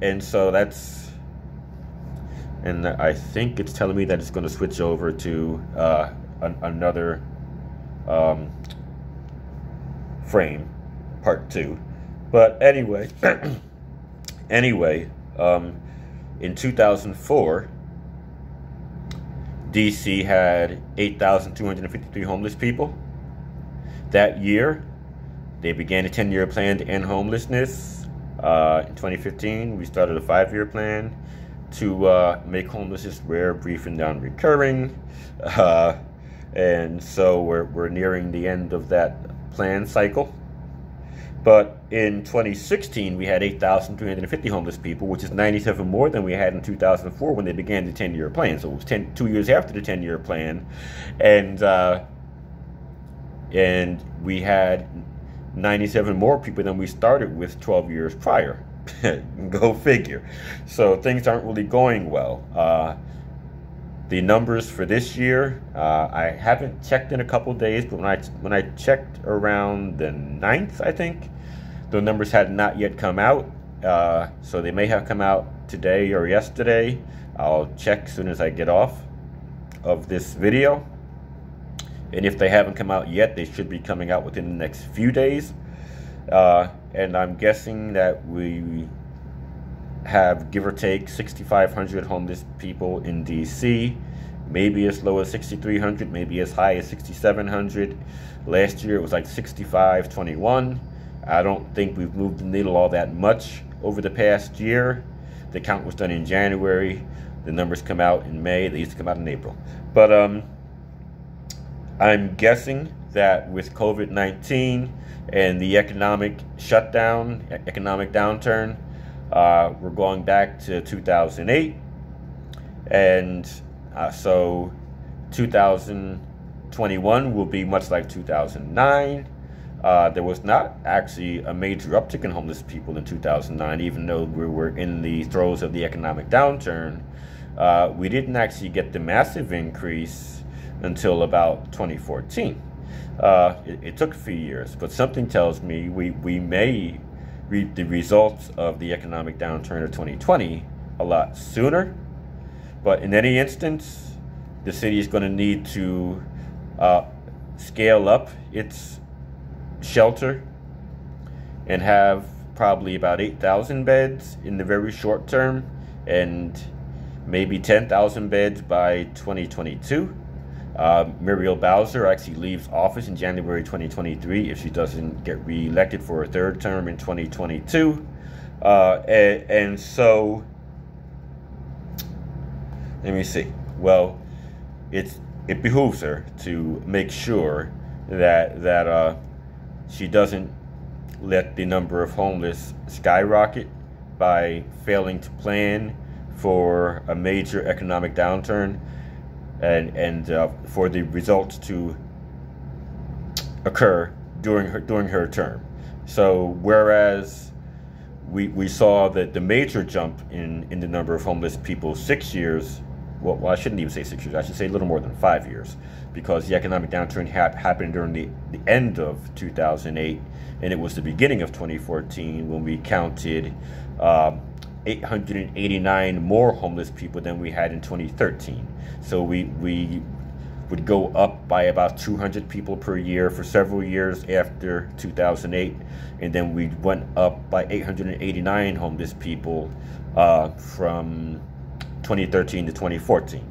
and so that's and I think it's telling me that it's going to switch over to uh, an, another um, frame, part two. But anyway, anyway, um, in 2004, DC had 8,253 homeless people. That year, they began a 10 year plan to end homelessness. Uh, in 2015, we started a five year plan to uh, make homelessness rare, brief, and non recurring. Uh, and so we're, we're nearing the end of that plan cycle. But in 2016, we had 8,350 homeless people, which is 97 more than we had in 2004 when they began the 10 year plan. So it was 10, two years after the 10 year plan. And, uh, and we had 97 more people than we started with 12 years prior. Go figure. So things aren't really going well. Uh, the numbers for this year, uh, I haven't checked in a couple days, but when I when I checked around the 9th, I think, the numbers had not yet come out. Uh, so they may have come out today or yesterday. I'll check as soon as I get off of this video. And if they haven't come out yet, they should be coming out within the next few days. Uh, and I'm guessing that we have, give or take, 6,500 homeless people in DC. Maybe as low as 6,300, maybe as high as 6,700. Last year it was like 6521. I don't think we've moved the needle all that much over the past year. The count was done in January. The numbers come out in May. They used to come out in April. But um, I'm guessing that with COVID 19 and the economic shutdown, economic downturn, uh, we're going back to 2008. And uh, so 2021 will be much like 2009. Uh, there was not actually a major uptick in homeless people in 2009, even though we were in the throes of the economic downturn. Uh, we didn't actually get the massive increase until about 2014. Uh, it, it, took a few years, but something tells me we, we may reap the results of the economic downturn of 2020 a lot sooner. But in any instance, the city is going to need to uh, scale up its shelter and have probably about 8,000 beds in the very short term and maybe 10,000 beds by 2022. Uh, Muriel Bowser actually leaves office in January 2023 if she doesn't get reelected for a third term in 2022. Uh, and, and so, let me see. Well, it's it behooves her to make sure that that uh, she doesn't let the number of homeless skyrocket by failing to plan for a major economic downturn and and uh, for the results to occur during her during her term. So whereas we we saw that the major jump in in the number of homeless people six years, well, well I shouldn't even say six years. I should say a little more than five years, because the economic downturn ha- happened during the the end of 2008, and it was the beginning of 2014 when we counted. Um, 889 more homeless people than we had in 2013. So we, we would go up by about 200 people per year for several years after 2008. And then we went up by 889 homeless people uh, from 2013 to 2014.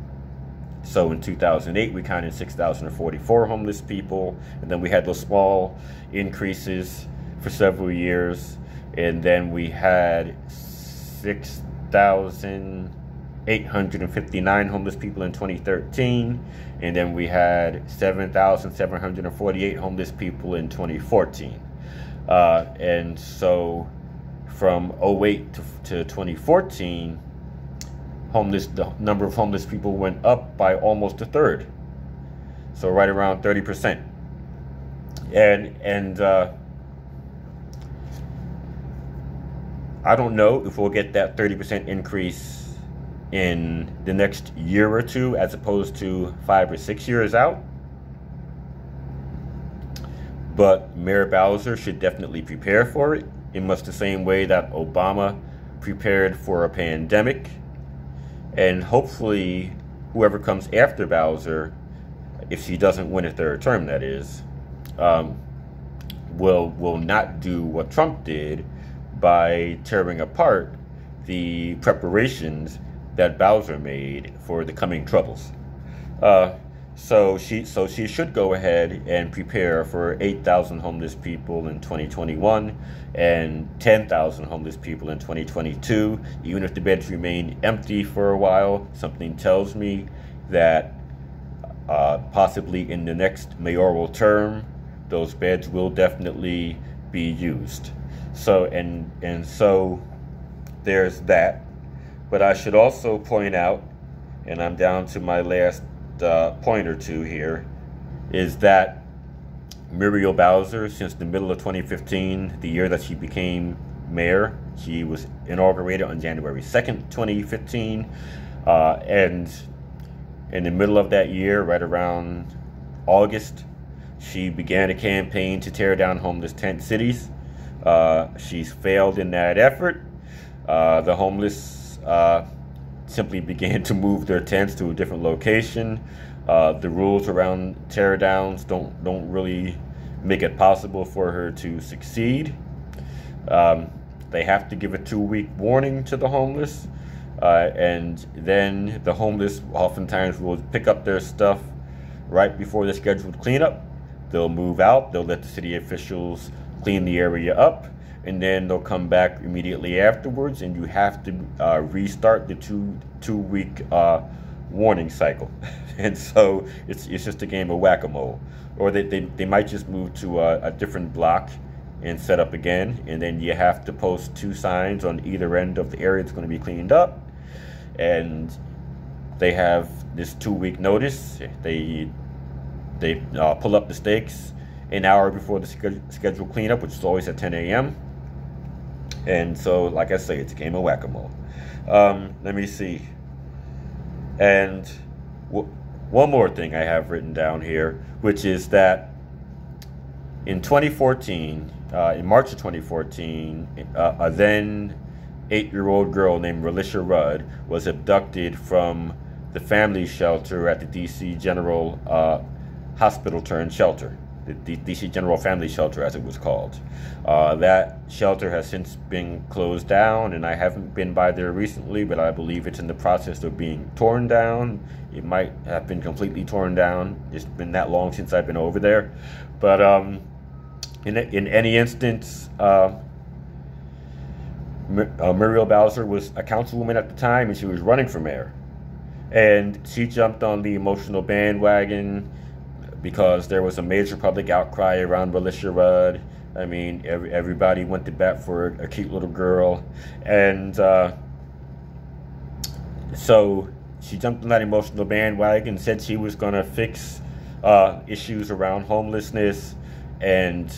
So in 2008, we counted 6,044 homeless people. And then we had those small increases for several years. And then we had 6,859 homeless people in 2013, and then we had 7,748 homeless people in 2014. Uh, and so from 08 to, to 2014, homeless the number of homeless people went up by almost a third. So right around 30%. And and uh, I don't know if we'll get that 30% increase in the next year or two as opposed to five or six years out. But Mayor Bowser should definitely prepare for it in much the same way that Obama prepared for a pandemic, and hopefully, whoever comes after Bowser, if she doesn't win a third term, that is, um, will will not do what Trump did by tearing apart the preparations that Bowser made for the coming troubles. Uh, so she so she should go ahead and prepare for 8,000 homeless people in 2021 and 10,000 homeless people in 2022. Even if the beds remain empty for a while, something tells me that uh, possibly in the next mayoral term, those beds will definitely be used. So and and so there's that. But I should also point out, and I'm down to my last uh, point or two here, is that Muriel Bowser, since the middle of 2015, the year that she became mayor, she was inaugurated on January 2nd, 2015, uh, and in the middle of that year, right around August, she began a campaign to tear down homeless tent cities. Uh, she's failed in that effort. Uh, the homeless uh, simply began to move their tents to a different location. Uh, the rules around tear downs don't don't really make it possible for her to succeed. Um, they have to give a two week warning to the homeless, uh, and then the homeless oftentimes will pick up their stuff right before the scheduled cleanup. They'll move out. They'll let the city officials clean the area up and then they'll come back immediately afterwards, and you have to uh, restart the two two week uh, warning cycle. and so it's it's just a game of whack a mole, or they, they they might just move to a, a different block and set up again, and then you have to post two signs on either end of the area that's going to be cleaned up, and they have this two week notice. They they uh, pull up the stakes an hour before the scheduled cleanup, which is always at 10 a.m. And so, like I say, it's a game of whack a mole. Um, let me see. And one more thing I have written down here, which is that in 2014, uh, in March of 2014, uh, a then eight year old girl named Relisha Rudd was abducted from the family shelter at the DC General uh, Hospital turned shelter the DC General Family Shelter, as it was called. Uh, that shelter has since been closed down, and I haven't been by there recently, but I believe it's in the process of being torn down. It might have been completely torn down. It's been that long since I've been over there. But um, in, in any instance, uh, uh, Muriel Bowser was a councilwoman at the time, and she was running for mayor. And she jumped on the emotional bandwagon because there was a major public outcry around Relisha Rudd. I mean, every, everybody went to bat for a, cute little girl. And uh, so she jumped on that emotional bandwagon, said she was going to fix uh, issues around homelessness. And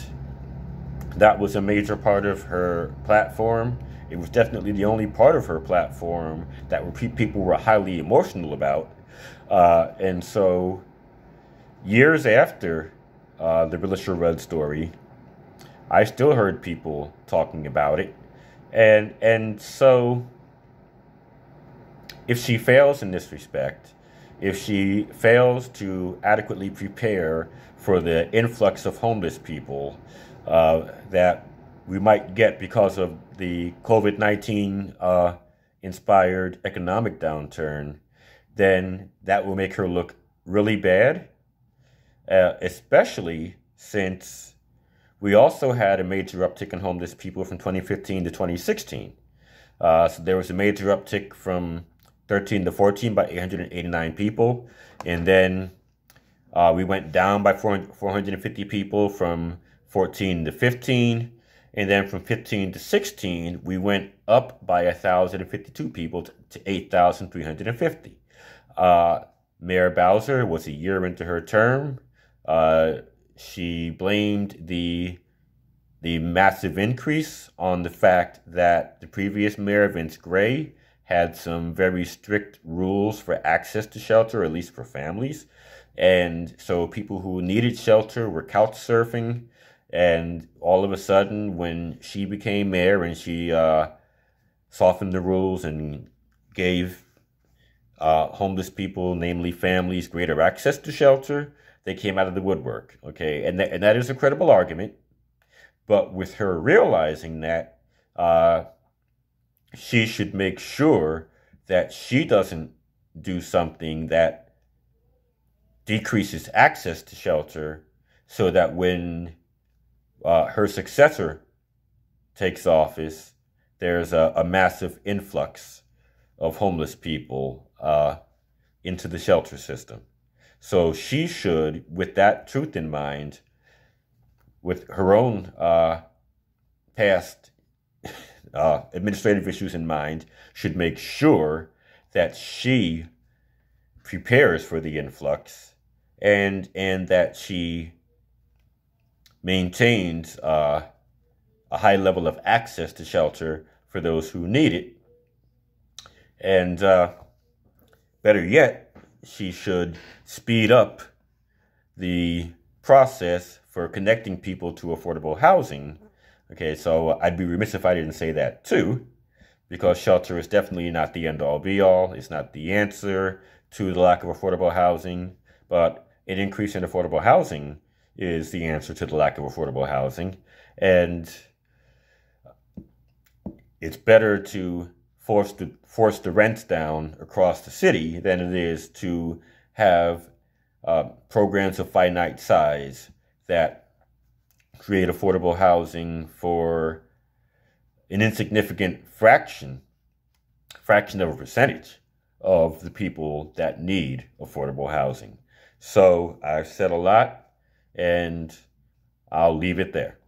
that was a major part of her platform. It was definitely the only part of her platform that people were highly emotional about. Uh, and so years after uh, the Relisha Rudd story, I still heard people talking about it, and and so if she fails in this respect, if she fails to adequately prepare for the influx of homeless people uh, that we might get because of the COVID 19 uh, inspired economic downturn, then that will make her look really bad uh, especially since we also had a major uptick in homeless people from 2015 to 2016. Uh, so there was a major uptick from 13 to 14 by 889 people. And then uh, we went down by 450 people from 14 to 15. And then from 15 to 16, we went up by 1,052 people to, to 8,350. Uh, Mayor Bowser was a year into her term. Uh, she blamed the the massive increase on the fact that the previous mayor, Vince Gray, had some very strict rules for access to shelter, at least for families. And so people who needed shelter were couch surfing. And all of a sudden, when she became mayor and she uh, softened the rules and gave uh, homeless people, namely families, greater access to shelter, they came out of the woodwork. Okay, and that, and that is a credible argument. But with her realizing that, uh, she should make sure that she doesn't do something that decreases access to shelter so that when uh, her successor takes office, there's a, a massive influx of homeless people uh, into the shelter system. So she should, with that truth in mind, with her own uh, past uh, administrative issues in mind, should make sure that she prepares for the influx and and that she maintains uh, a high level of access to shelter for those who need it. And uh, better yet, she should speed up the process for connecting people to affordable housing. Okay, so I'd be remiss if I didn't say that too, because shelter is definitely not the end all be all. It's not the answer to the lack of affordable housing, but an increase in affordable housing is the answer to the lack of affordable housing. And it's better to force the force the rents down across the city than it is to have uh, programs of finite size that create affordable housing for an insignificant fraction fraction of a percentage of the people that need affordable housing. So I've said a lot and I'll leave it there.